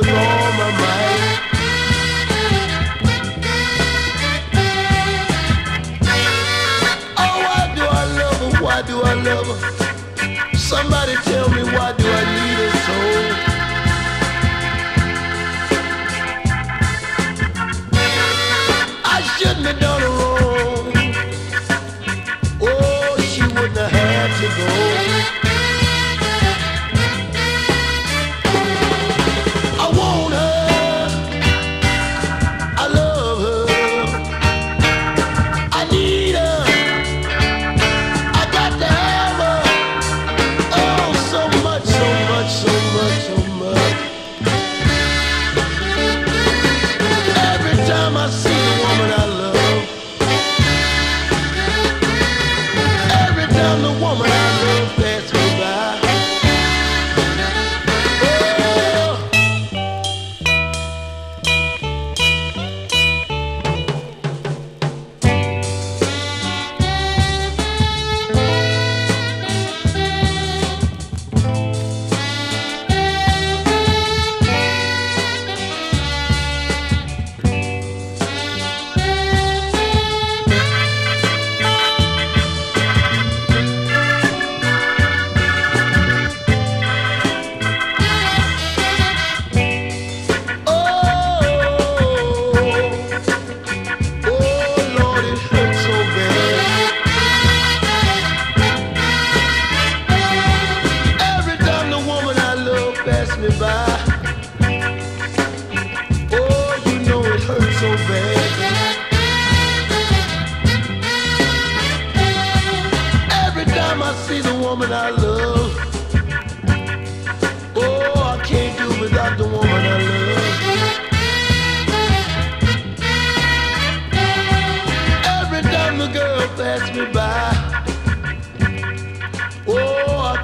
Oh, why do I love her? Why do I love her? Somebody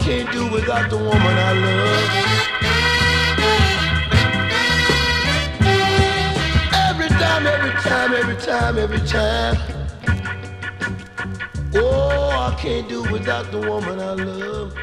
can't do without the woman I love. Every time, every time. Oh, I can't do without the woman I love.